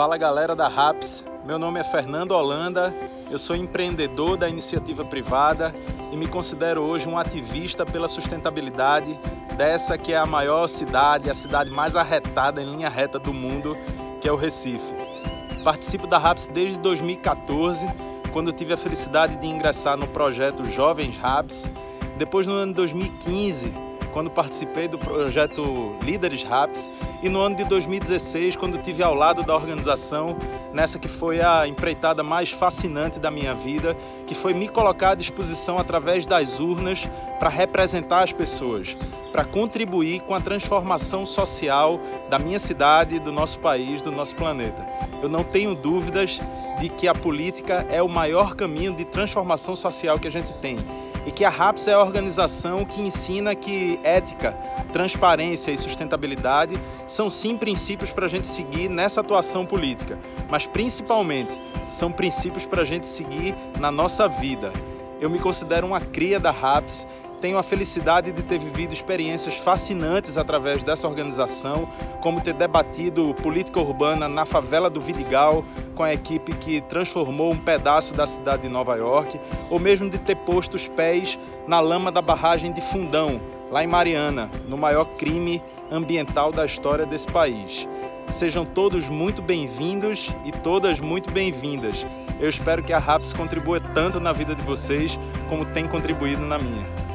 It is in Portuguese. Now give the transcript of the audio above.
Fala galera da RAPS, meu nome é Fernando Holanda, eu sou empreendedor da iniciativa privada e me considero hoje um ativista pela sustentabilidade dessa que é a maior cidade, a cidade mais arretada em linha reta do mundo, que é o Recife. Participo da RAPS desde 2014, quando tive a felicidade de ingressar no projeto Jovens RAPS. Depois, no ano de 2015, quando participei do projeto Líderes RAPS e no ano de 2016, quando tive ao lado da organização nessa que foi a empreitada mais fascinante da minha vida, que foi me colocar à disposição através das urnas para representar as pessoas, para contribuir com a transformação social da minha cidade, do nosso país, do nosso planeta. Eu não tenho dúvidas de que a política é o maior caminho de transformação social que a gente tem e que a RAPS é a organização que ensina que ética, transparência e sustentabilidade são sim princípios para a gente seguir nessa atuação política, mas principalmente são princípios para a gente seguir na nossa vida. Eu me considero uma cria da RAPS tenho a felicidade de ter vivido experiências fascinantes através dessa organização, como ter debatido política urbana na favela do Vidigal com a equipe que transformou um pedaço da cidade de Nova York, ou mesmo de ter posto os pés na lama da barragem de Fundão, lá em Mariana, no maior crime ambiental da história desse país. Sejam todos muito bem-vindos e todas muito bem-vindas. Eu espero que a RAPS contribua tanto na vida de vocês como tem contribuído na minha.